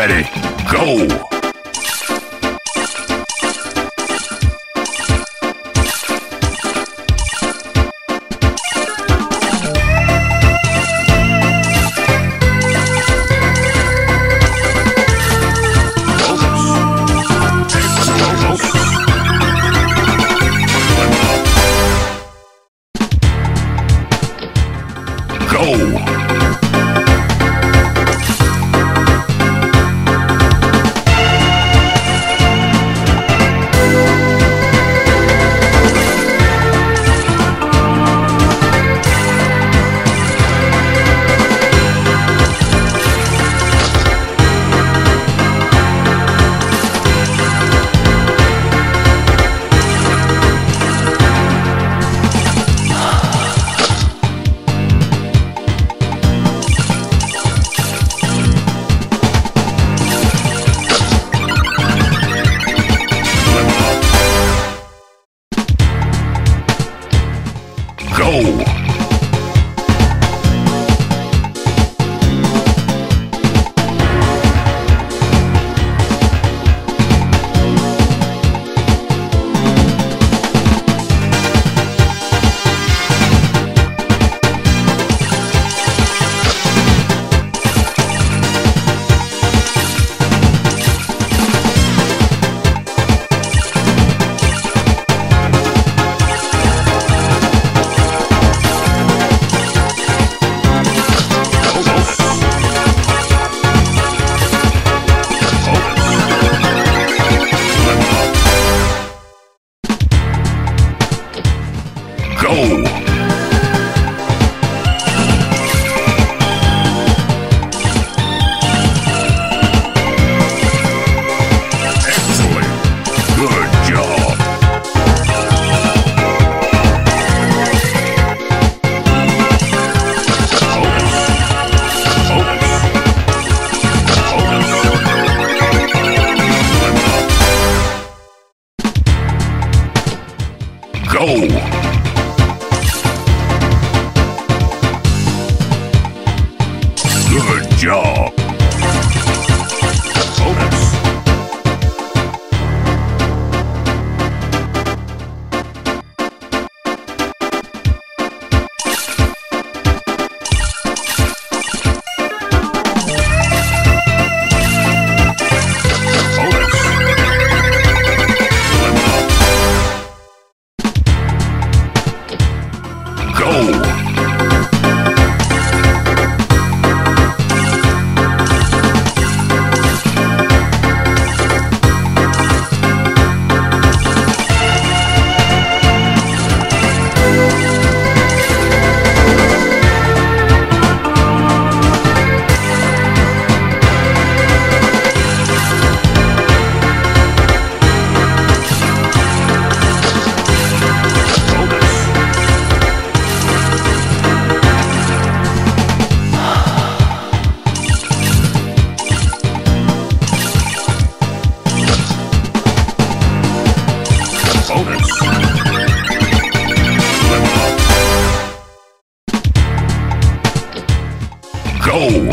Ready, go! Go! Show. go!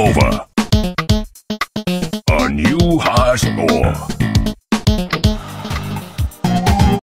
over.